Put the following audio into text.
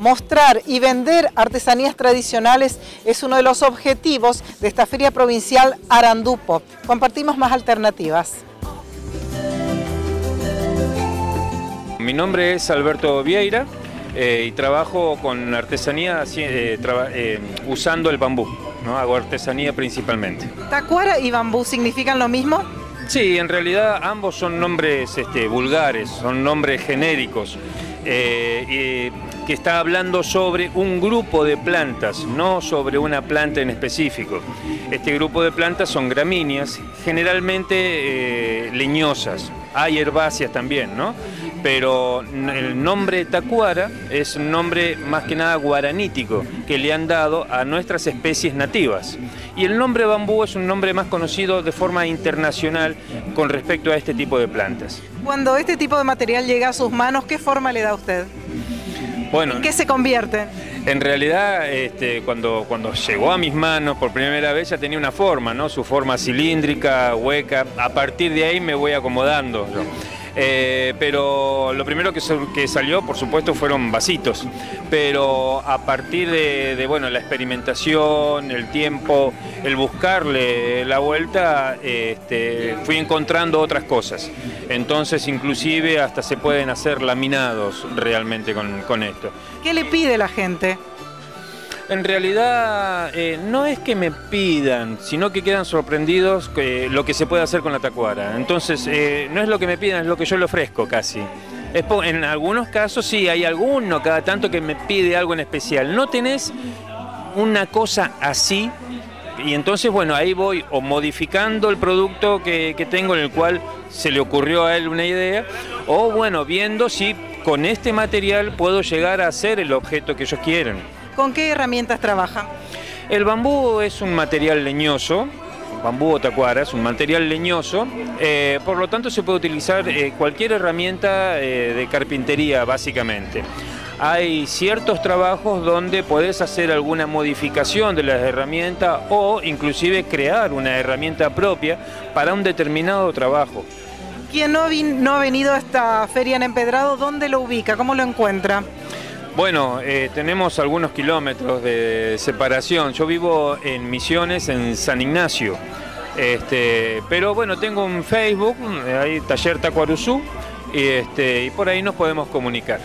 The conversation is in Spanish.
Mostrar y vender artesanías tradicionales es uno de los objetivos de esta Feria Provincial Arandupo. Compartimos más alternativas. Mi nombre es Alberto Vieira eh, y trabajo con artesanía eh, eh, usando el bambú. ¿no? Hago artesanía principalmente. ¿Tacuara y bambú significan lo mismo? Sí, en realidad ambos son nombres este, vulgares, son nombres genéricos que está hablando sobre un grupo de plantas, no sobre una planta en específico. Este grupo de plantas son gramíneas, generalmente leñosas, hay herbáceas también, ¿no? pero el nombre tacuara es un nombre más que nada guaranítico que le han dado a nuestras especies nativas. Y el nombre bambú es un nombre más conocido de forma internacional con respecto a este tipo de plantas. Cuando este tipo de material llega a sus manos, ¿qué forma le da a usted? Bueno, ¿En qué se convierte? En realidad, este, cuando, cuando llegó a mis manos por primera vez ya tenía una forma, ¿no? Su forma cilíndrica, hueca. A partir de ahí me voy acomodando. Eh, pero lo primero que, salió, por supuesto, fueron vasitos. Pero a partir de, bueno, la experimentación, el tiempo, el buscarle la vuelta, este, fui encontrando otras cosas. Entonces, inclusive, hasta se pueden hacer laminados realmente con, con esto. ¿Qué le pide la gente? En realidad eh, no es que me pidan, sino que quedan sorprendidos que lo que se puede hacer con la tacuara. Entonces, eh, no es lo que me pidan, es lo que yo le ofrezco casi. en algunos casos sí, hay alguno cada tanto que me pide algo en especial. No tenés una cosa así y entonces, bueno, ahí voy o modificando el producto que, que, tengo en el cual se le ocurrió a él una idea, o bueno, viendo si con este material puedo llegar a hacer el objeto que ellos quieren. ¿Con qué herramientas trabaja? El bambú es un material leñoso, bambú o tacuara es un material leñoso, eh, por lo tanto se puede utilizar eh, cualquier herramienta eh, de carpintería básicamente. Hay ciertos trabajos donde puedes hacer alguna modificación de las herramientas o inclusive crear una herramienta propia para un determinado trabajo. Quien no, no ha venido a esta feria en Empedrado, ¿dónde lo ubica? ¿Cómo lo encuentra? Bueno, eh, tenemos algunos kilómetros de separación. Yo vivo en Misiones, en San Ignacio. Este, pero bueno, tengo un Facebook, ahí Taller Tacuaruzú, y, este, y por ahí nos podemos comunicar.